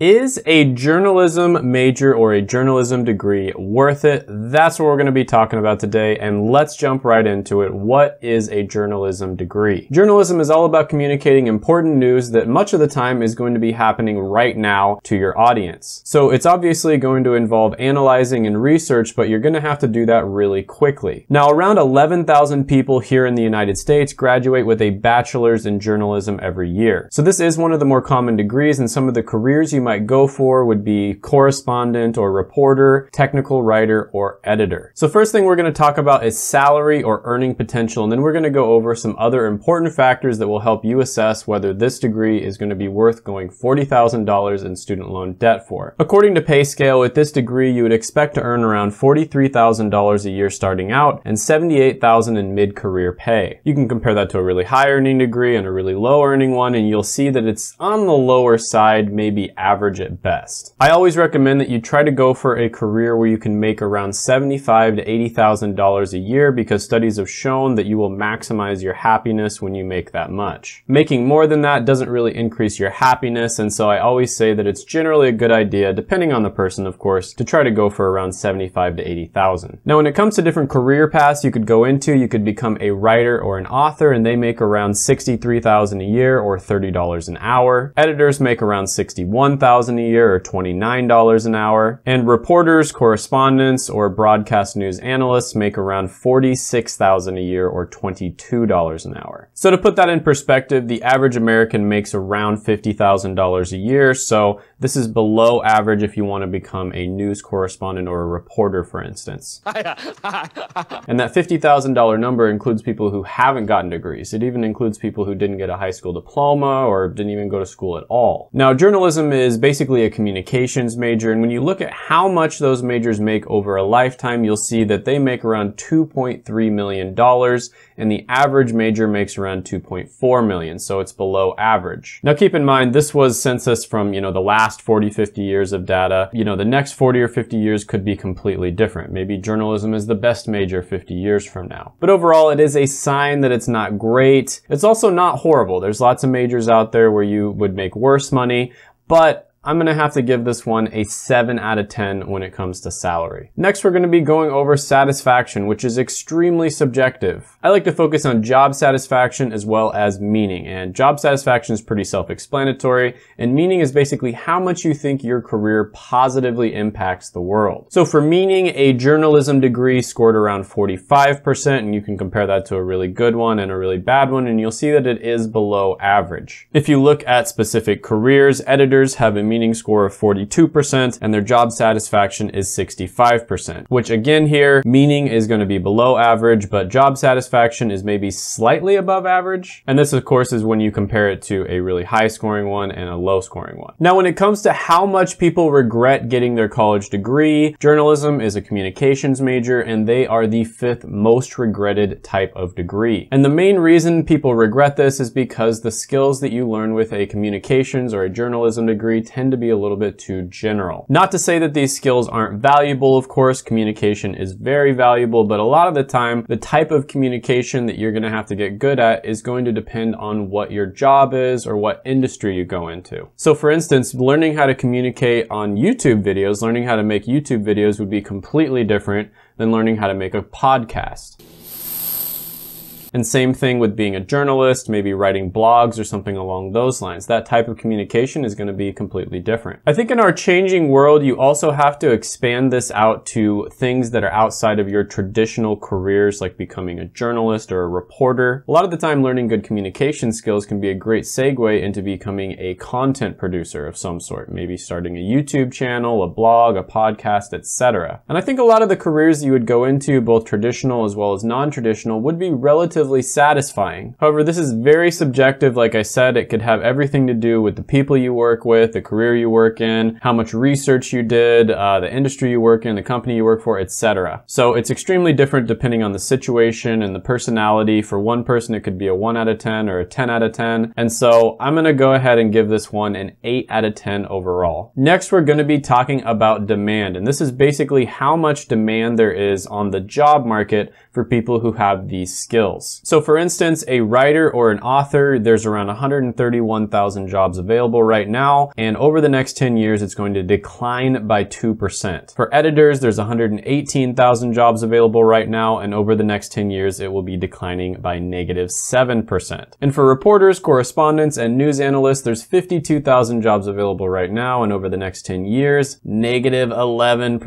Is a journalism major or a journalism degree worth it? That's what we're going to be talking about today, and let's jump right into it. What is a journalism degree? Journalism is all about communicating important news that much of the time is going to be happening right now to your audience. So it's obviously going to involve analyzing and research, but you're going to have to do that really quickly. Now, around 11,000 people here in the United States graduate with a bachelor's in journalism every year. So this is one of the more common degrees, and some of the careers you might might go for would be correspondent or reporter, technical writer, or editor. So first thing we're going to talk about is salary or earning potential, and then we're going to go over some other important factors that will help you assess whether this degree is going to be worth going $40,000 in student loan debt for. According to PayScale, with this degree, you would expect to earn around $43,000 a year starting out and $78,000 in mid-career pay. You can compare that to a really high earning degree and a really low earning one, and you'll see that it's on the lower side, maybe average average at best. I always recommend that you try to go for a career where you can make around 75 to $80,000 a year because studies have shown that you will maximize your happiness when you make that much. Making more than that doesn't really increase your happiness and so I always say that it's generally a good idea, depending on the person of course, to try to go for around 75 to 80,000. Now when it comes to different career paths you could go into, you could become a writer or an author and they make around 63,000 a year or $30 an hour. Editors make around 61,000 dollars a year or $29 an hour. And reporters, correspondents, or broadcast news analysts make around 46,000 a year or $22 an hour. So to put that in perspective, the average American makes around $50,000 a year. So this is below average if you want to become a news correspondent or a reporter, for instance. and that $50,000 number includes people who haven't gotten degrees. It even includes people who didn't get a high school diploma or didn't even go to school at all. Now, journalism is basically a communications major, and when you look at how much those majors make over a lifetime, you'll see that they make around $2.3 million, and the average major makes around 2.4 million, so it's below average. Now keep in mind, this was census from, you know, the last 40, 50 years of data. You know, the next 40 or 50 years could be completely different. Maybe journalism is the best major 50 years from now. But overall, it is a sign that it's not great. It's also not horrible. There's lots of majors out there where you would make worse money, but I'm gonna have to give this one a 7 out of 10 when it comes to salary. Next, we're gonna be going over satisfaction, which is extremely subjective. I like to focus on job satisfaction as well as meaning, and job satisfaction is pretty self-explanatory, and meaning is basically how much you think your career positively impacts the world. So for meaning, a journalism degree scored around 45%, and you can compare that to a really good one and a really bad one, and you'll see that it is below average. If you look at specific careers, editors have a meaning score of 42% and their job satisfaction is 65%, which again here, meaning is going to be below average, but job satisfaction is maybe slightly above average. And this of course is when you compare it to a really high scoring one and a low scoring one. Now when it comes to how much people regret getting their college degree, journalism is a communications major and they are the fifth most regretted type of degree. And the main reason people regret this is because the skills that you learn with a communications or a journalism degree tend to be a little bit too general. Not to say that these skills aren't valuable, of course, communication is very valuable, but a lot of the time, the type of communication that you're gonna have to get good at is going to depend on what your job is or what industry you go into. So for instance, learning how to communicate on YouTube videos, learning how to make YouTube videos would be completely different than learning how to make a podcast. And same thing with being a journalist, maybe writing blogs or something along those lines. That type of communication is going to be completely different. I think in our changing world, you also have to expand this out to things that are outside of your traditional careers, like becoming a journalist or a reporter. A lot of the time, learning good communication skills can be a great segue into becoming a content producer of some sort, maybe starting a YouTube channel, a blog, a podcast, etc. And I think a lot of the careers you would go into, both traditional as well as non-traditional, would be relatively relatively satisfying. However, this is very subjective. Like I said, it could have everything to do with the people you work with, the career you work in, how much research you did, uh, the industry you work in, the company you work for, etc. So it's extremely different depending on the situation and the personality. For one person, it could be a 1 out of 10 or a 10 out of 10. And so I'm going to go ahead and give this one an 8 out of 10 overall. Next, we're going to be talking about demand. And this is basically how much demand there is on the job market for people who have these skills. So for instance, a writer or an author, there's around 131,000 jobs available right now, and over the next 10 years, it's going to decline by 2%. For editors, there's 118,000 jobs available right now, and over the next 10 years, it will be declining by negative 7%. And for reporters, correspondents, and news analysts, there's 52,000 jobs available right now, and over the next 10 years, negative 11%.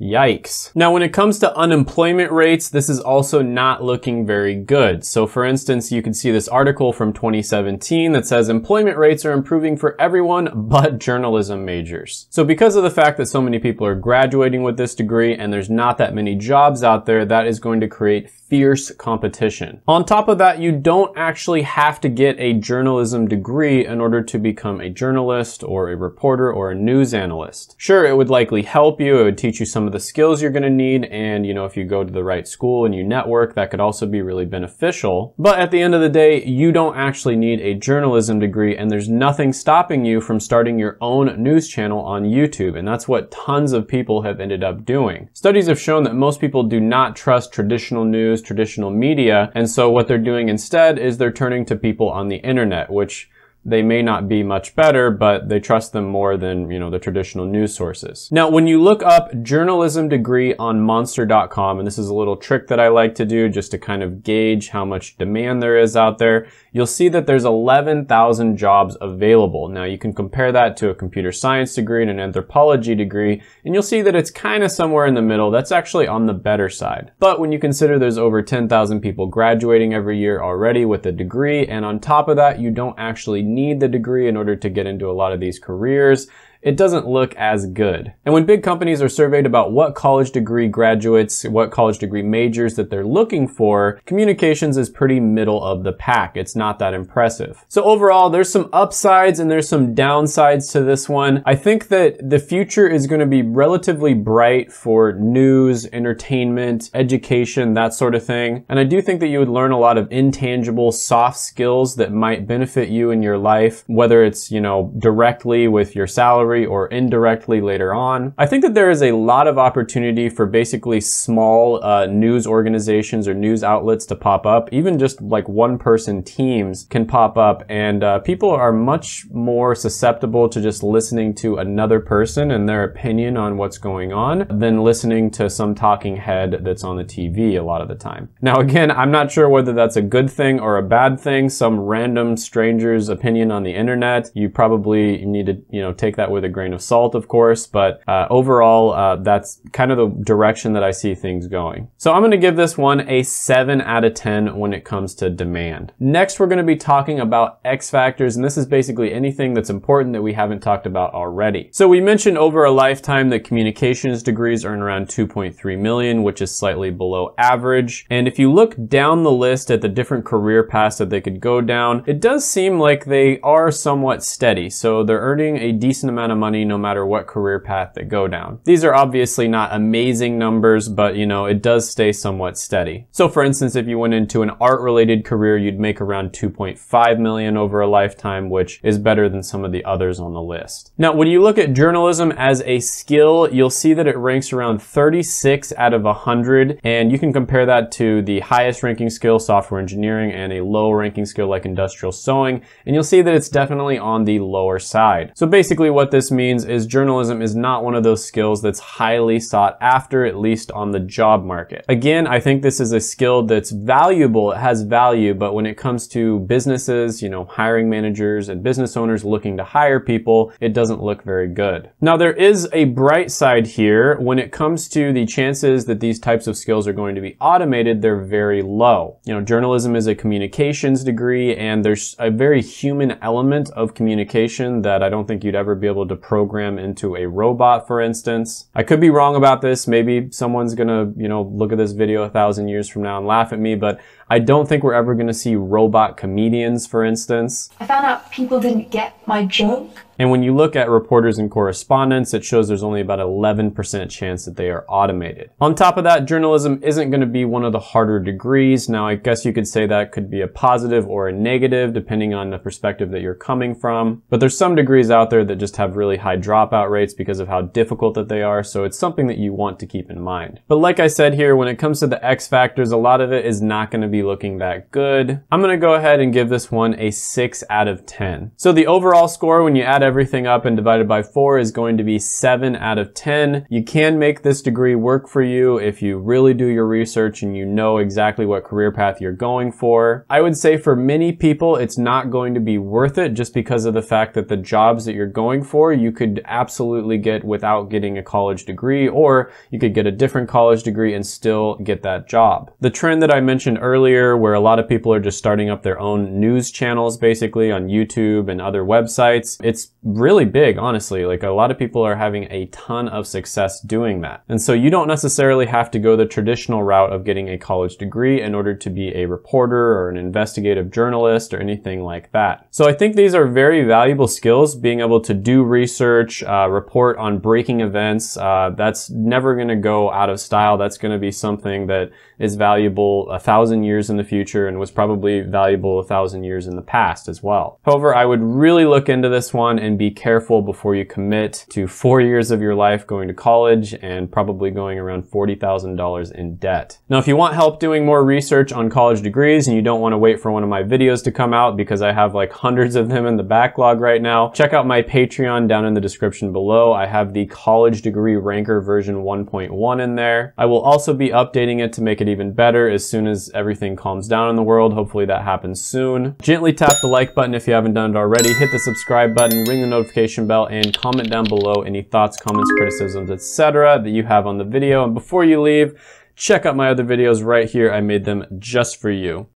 Yikes. Now, when it comes to unemployment rates, this is also not looking very good. So for instance, you can see this article from 2017 that says employment rates are improving for everyone but journalism majors. So because of the fact that so many people are graduating with this degree and there's not that many jobs out there, that is going to create fierce competition. On top of that, you don't actually have to get a journalism degree in order to become a journalist or a reporter or a news analyst. Sure, it would likely help you. It would teach you some of the skills you're going to need. And, you know, if you go to the right school and you network, that could also be really beneficial. But at the end of the day, you don't actually need a journalism degree and there's nothing stopping you from starting your own news channel on YouTube. And that's what tons of people have ended up doing. Studies have shown that most people do not trust traditional news news, traditional media. And so what they're doing instead is they're turning to people on the internet, which they may not be much better, but they trust them more than, you know, the traditional news sources. Now, when you look up journalism degree on monster.com, and this is a little trick that I like to do just to kind of gauge how much demand there is out there, you'll see that there's 11,000 jobs available. Now, you can compare that to a computer science degree and an anthropology degree, and you'll see that it's kind of somewhere in the middle. That's actually on the better side. But when you consider there's over 10,000 people graduating every year already with a degree, and on top of that, you don't actually need the degree in order to get into a lot of these careers it doesn't look as good. And when big companies are surveyed about what college degree graduates, what college degree majors that they're looking for, communications is pretty middle of the pack. It's not that impressive. So overall, there's some upsides and there's some downsides to this one. I think that the future is going to be relatively bright for news, entertainment, education, that sort of thing. And I do think that you would learn a lot of intangible soft skills that might benefit you in your life, whether it's, you know, directly with your salary or indirectly later on. I think that there is a lot of opportunity for basically small uh, news organizations or news outlets to pop up. Even just like one person teams can pop up and uh, people are much more susceptible to just listening to another person and their opinion on what's going on than listening to some talking head that's on the TV a lot of the time. Now again, I'm not sure whether that's a good thing or a bad thing. Some random stranger's opinion on the internet. You probably need to, you know, take that with with a grain of salt, of course, but uh, overall, uh, that's kind of the direction that I see things going. So I'm going to give this one a 7 out of 10 when it comes to demand. Next, we're going to be talking about X factors, and this is basically anything that's important that we haven't talked about already. So we mentioned over a lifetime that communications degrees earn around 2.3 million, which is slightly below average. And if you look down the list at the different career paths that they could go down, it does seem like they are somewhat steady. So they're earning a decent amount of of money no matter what career path they go down. These are obviously not amazing numbers, but you know, it does stay somewhat steady. So for instance, if you went into an art related career, you'd make around 2.5 million over a lifetime, which is better than some of the others on the list. Now, when you look at journalism as a skill, you'll see that it ranks around 36 out of 100, and you can compare that to the highest ranking skill, software engineering, and a low ranking skill like industrial sewing, and you'll see that it's definitely on the lower side. So basically what this means is journalism is not one of those skills that's highly sought after, at least on the job market. Again, I think this is a skill that's valuable, it has value, but when it comes to businesses, you know, hiring managers and business owners looking to hire people, it doesn't look very good. Now, there is a bright side here. When it comes to the chances that these types of skills are going to be automated, they're very low. You know, journalism is a communications degree and there's a very human element of communication that I don't think you'd ever be able to to program into a robot, for instance. I could be wrong about this. Maybe someone's gonna, you know, look at this video a thousand years from now and laugh at me, but I don't think we're ever gonna see robot comedians, for instance. I found out people didn't get my joke. And when you look at reporters and correspondents, it shows there's only about 11% chance that they are automated. On top of that, journalism isn't going to be one of the harder degrees. Now, I guess you could say that could be a positive or a negative, depending on the perspective that you're coming from. But there's some degrees out there that just have have really high dropout rates because of how difficult that they are. So it's something that you want to keep in mind. But like I said here, when it comes to the X factors, a lot of it is not going to be looking that good. I'm going to go ahead and give this one a 6 out of 10. So the overall score when you add everything up and divide it by 4 is going to be 7 out of 10. You can make this degree work for you if you really do your research and you know exactly what career path you're going for. I would say for many people it's not going to be worth it just because of the fact that the jobs that you're going for you could absolutely get without getting a college degree or you could get a different college degree and still get that job. The trend that I mentioned earlier where a lot of people are just starting up their own news channels basically on YouTube and other websites, it's really big honestly. Like a lot of people are having a ton of success doing that. And so you don't necessarily have to go the traditional route of getting a college degree in order to be a reporter or an investigative journalist or anything like that. So I think these are very valuable skills, being able to do research, uh, report on breaking events. Uh, that's never going to go out of style. That's going to be something that is valuable a thousand years in the future and was probably valuable a thousand years in the past as well. However, I would really look into this one and be careful before you commit to four years of your life going to college and probably going around $40,000 in debt. Now, if you want help doing more research on college degrees and you don't want to wait for one of my videos to come out because I have like hundreds of them in the backlog right now, check out my Patreon down in the description below. I have the college degree ranker version 1.1 in there. I will also be updating it to make it even better as soon as everything calms down in the world. Hopefully that happens soon. Gently tap the like button if you haven't done it already. Hit the subscribe button, ring the notification bell, and comment down below any thoughts, comments, criticisms, etc. that you have on the video. And before you leave, check out my other videos right here. I made them just for you.